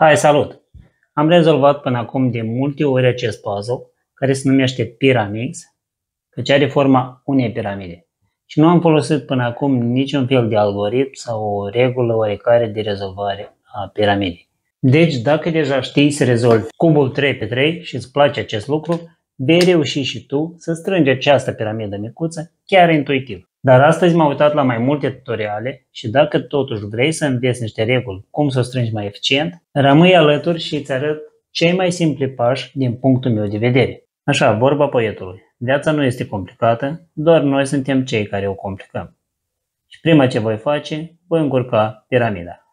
Hai, salut! Am rezolvat până acum de multe ori acest puzzle, care se numește Pyramix, căci are forma unei piramide. Și nu am folosit până acum niciun fel de algoritm sau o regulă oarecare de rezolvare a piramidei. Deci, dacă deja știi să rezolvi cubul 3 pe 3 și îți place acest lucru, vei reuși și tu să strângi această piramidă micuță chiar intuitiv. Dar astăzi m-am uitat la mai multe tutoriale și dacă totuși vrei să înveți niște reguli cum să o strângi mai eficient, rămâi alături și îți arăt cei mai simpli pași din punctul meu de vedere. Așa, vorba poetului. Viața nu este complicată, doar noi suntem cei care o complicăm. Și prima ce voi face, voi încurca piramida.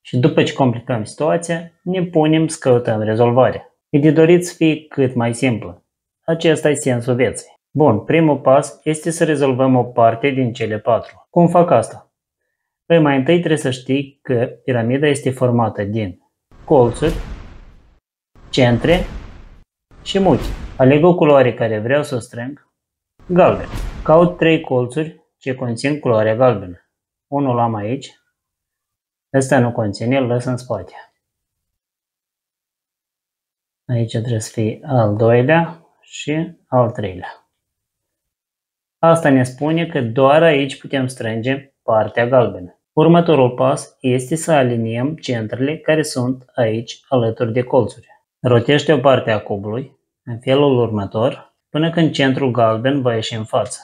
Și după ce complicăm situația, ne punem să căutăm rezolvarea. E de dorit să fie cât mai simplă. Acesta e sensul vieții. Bun, primul pas este să rezolvăm o parte din cele patru. Cum fac asta? Păi mai întâi trebuie să știi că piramida este formată din colțuri, centre și muchi. Aleg o culoare care vreau să o strâng, galben. Caut trei colțuri ce conțin culoarea galbenă. Unul am aici, ăsta nu conține, îl lăs în spate. Aici trebuie să fie al doilea și al treilea. Asta ne spune că doar aici putem strânge partea galbenă. Următorul pas este să aliniem centrele care sunt aici alături de colțuri. Rotește o parte a cubului în felul următor până când centrul galben va ieși în față.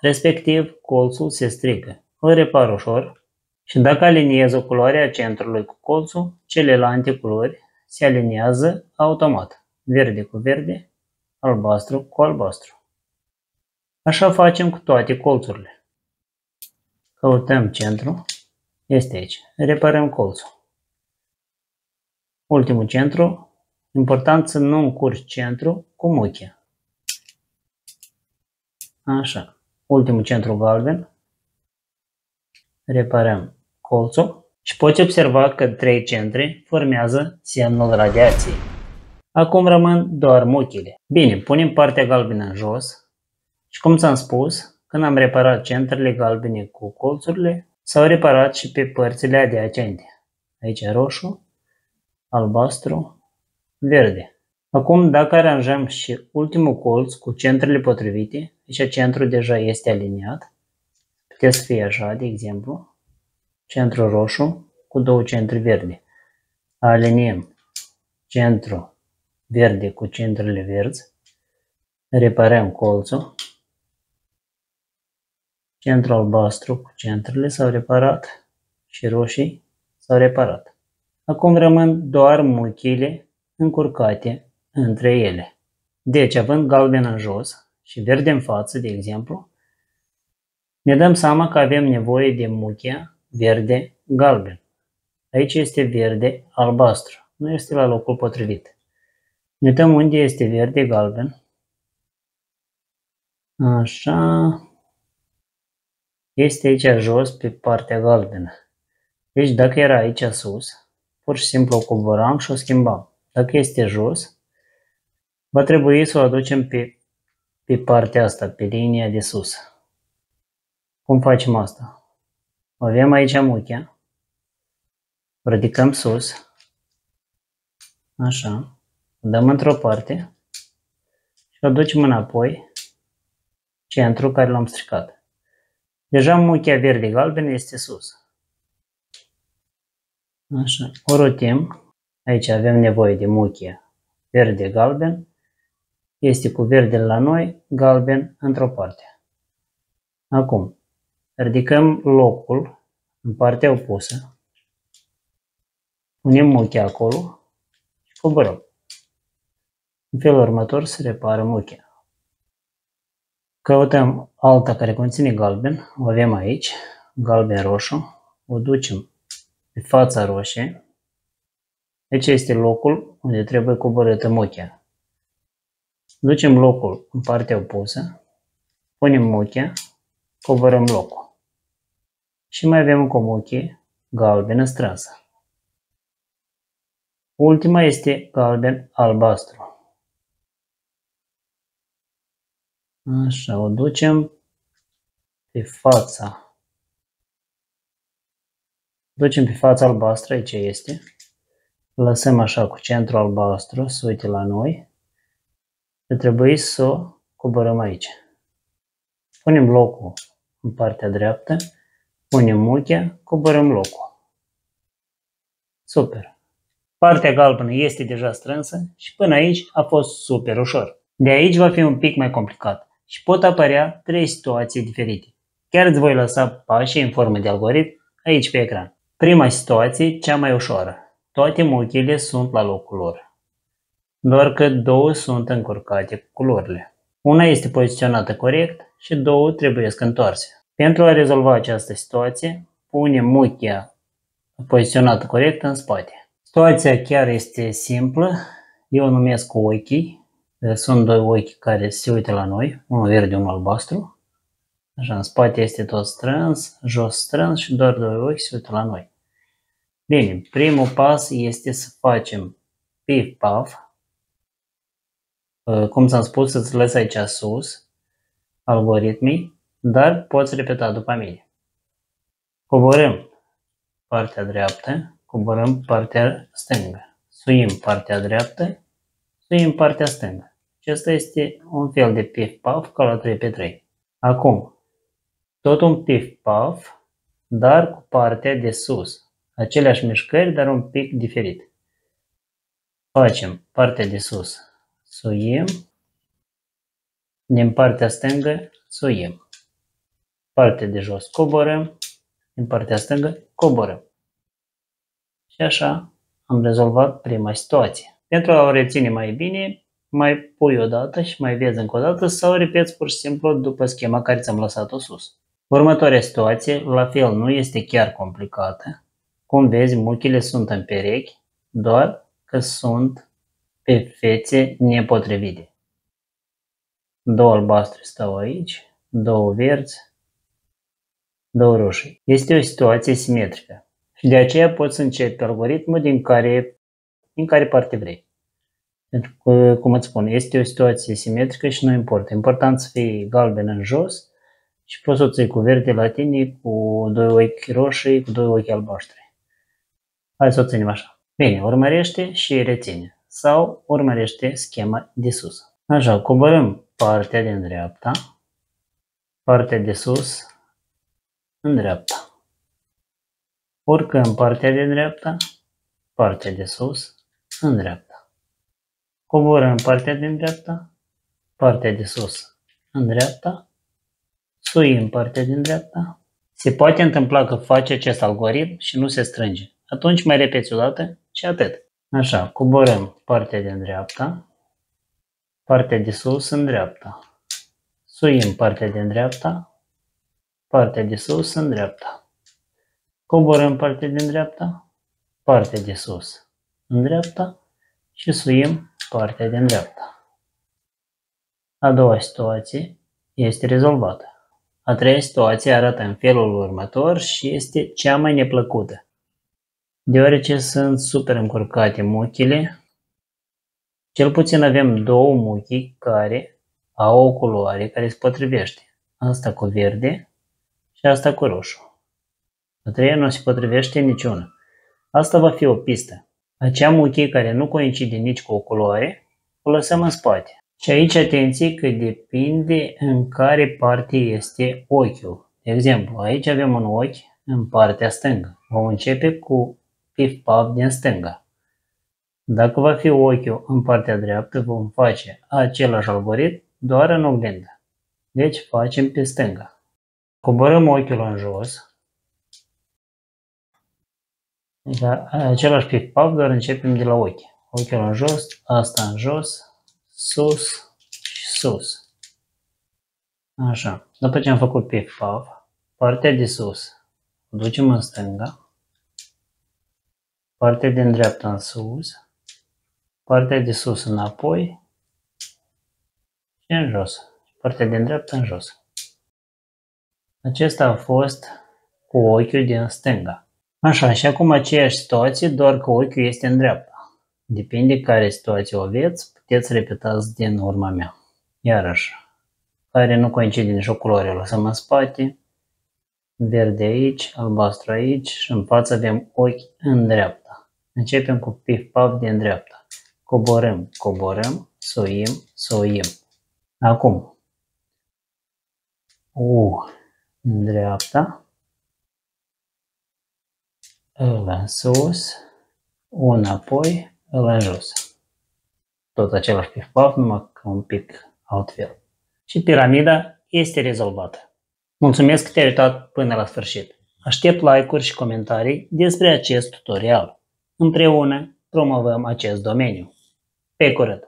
Respectiv, colțul se strică. Îl repar ușor și dacă aliniez o culoare a centrului cu colțul, celelalte culori se aliniază automat. Verde cu verde, albastru cu albastru. Așa facem cu toate colțurile. Căutăm centru. Este aici. Reparăm colțul. Ultimul centru. Important să nu încurci centru cu muchia. Așa. Ultimul centru galben. Reparăm colțul și poți observa că trei centri formează semnul radiației. Acum rămân doar muchile. Bine, punem partea galbenă în jos și cum ți-am spus, când am reparat centrele galbene cu colțurile, s-au reparat și pe părțile adiacente. Aici roșu, albastru, verde. Acum, dacă aranjăm și ultimul colț cu centrele potrivite, deci centrul deja este aliniat, puteți să fie așa, de exemplu, centru roșu cu două centri verdi. Aliniem centru verde cu centrele verzi, reparăm colțul, centru albastru cu centrele s-au reparat și roșii s-au reparat. Acum rămân doar muchile încurcate între ele. Deci, având galben în jos și verde în față, de exemplu, ne dăm seama că avem nevoie de muchia verde-galben. Aici este verde-albastru, nu este la locul potrivit. Ne uităm unde este verde-galben. Așa. Este aici jos pe partea galbenă. Deci dacă era aici sus, pur și simplu o coborăm și o schimbăm. Dacă este jos, va trebui să o aducem pe, pe partea asta, pe linia de sus. Cum facem asta? Avem aici muchea, ridicăm sus, așa, o dăm într-o parte și o ducem înapoi centru care l-am stricat. Deja muchea verde-galben este sus. Așa, o rotim. Aici avem nevoie de muchie verde-galben. Este cu verde la noi, galben într-o parte. Acum, ridicăm locul în partea opusă. Punem muchia acolo și coborăm. În felul următor se repară muchia. Căutăm alta care conține galben, o avem aici, galben-roșu, o ducem pe fața roșie. Aici este locul unde trebuie coborâtă muchea. Ducem locul în partea opusă, punem muchea, coborăm locul. Și mai avem o muchie galbenă strânsă. Ultima este galben albastru. Așa, o ducem pe fața Ducem pe fața albastră, aici este. Lăsăm așa cu centru albastru să uite la noi. Trebuie să o coborăm aici. Punem locul în partea dreaptă, punem muchea, coborăm locul. Super! Partea galbenă este deja strânsă și până aici a fost super ușor. De aici va fi un pic mai complicat și pot apărea trei situații diferite. Chiar îți voi lăsa pașii în formă de algoritm aici pe ecran. Prima situație, cea mai ușoară. Toate muchile sunt la locul lor. Doar că două sunt încurcate cu culorile. Una este poziționată corect și două trebuie întoarse. Pentru a rezolva această situație, punem muchia poziționată corect în spate. Situația chiar este simplă. Eu o numesc ochii. Sunt doi ochi care se uită la noi, unul verde, unul albastru. Așa, în spate este tot strâns, jos strâns și doar doi ochi se uită la noi. Bine, primul pas este să facem pif-paf. Cum ți-am spus, să-ți lăs aici sus algoritmii, dar poți repeta după mine. Coborâm partea dreaptă, coborâm partea stângă. Suim partea dreaptă, suim partea stângă. Acesta este un fel de pif-paf ca la 3 pe 3. Acum, tot un pif-paf, dar cu partea de sus. Aceleași mișcări, dar un pic diferit. Facem partea de sus. Suim. Din partea stângă, suim. Partea de jos, coborăm. Din partea stângă, coborăm. Și așa am rezolvat prima situație. Pentru a o reține mai bine, mai pui o dată și mai vezi încă o dată sau repeți pur și simplu după schema care ți-am lăsat-o sus. Următoarea situație, la fel, nu este chiar complicată. Cum vezi, muchile sunt în perechi, doar că sunt pe fețe nepotrivite. Două albastre stau aici, două verzi, două roșii. Este o situație simetrică și de aceea poți să începi algoritmul din care, din care parte vrei. Pentru că, cum îți spun, este o situație simetrică și nu importă. Important să fie galben în jos și poți să o cu verde la tine, cu doi ochi roșii, cu doi ochi albaștri. Hai să o ținem așa. Bine, urmărește și reține. Sau urmărește schema de sus. Așa, coborâm partea din dreapta, partea de sus, în dreapta. Urcăm partea de dreapta, partea de sus, în dreapta. Coborâm partea din dreapta, partea de sus, în dreapta. Suim partea din dreapta. Se poate întâmpla că face acest algoritm și nu se strânge. Atunci mai repeți o dată și atât. Așa, coborăm partea din dreapta, partea de sus în dreapta. Suim partea din dreapta, partea de sus în dreapta. Coborâm partea din dreapta, partea de sus în dreapta și suim partea din dreapta. A doua situație este rezolvată. A treia situație arată în felul următor și este cea mai neplăcută. Deoarece sunt super încurcate muchile, cel puțin avem două muchi care au o culoare care se potrivește. Asta cu verde și asta cu roșu. A treia nu se potrivește niciuna. Asta va fi o pistă. Acea muchie care nu coincide nici cu o culoare, o lăsăm în spate. Și aici atenție că depinde în care parte este ochiul. De exemplu, aici avem un ochi în partea stângă. Vom începe cu pif-paf din stânga. Dacă va fi ochiul în partea dreaptă, vom face același algoritm, doar în oglindă. Deci facem pe stânga. Coborăm ochiul în jos, Adică același pic-pap, dar începem de la ochi. Ochiul în jos, asta în jos, sus și sus. Așa. După ce am făcut pic-pap, partea de sus o ducem în stânga, partea din dreapta în sus, partea de sus înapoi și în jos. Partea din dreapta în jos. Acesta a fost cu ochiul din stânga. Așa, și acum aceeași situație, doar că ochiul este în dreapta. Depinde care situație o aveți, puteți repetați din urma mea. Iarăși, care nu coincide nici o culoare, o lăsăm în spate. verde aici, albastru aici și în față avem ochi în dreapta. Începem cu pif-paf din dreapta. Coborâm, coborâm, soim, soim. Acum, U în dreapta, îl în sus, U înapoi, îl în jos. Tot același pif-paf, numai că un pic altfel. Și piramida este rezolvată. Mulțumesc că te-ai uitat până la sfârșit. Aștept like-uri și comentarii despre acest tutorial. Împreună promovăm acest domeniu. Pe curând!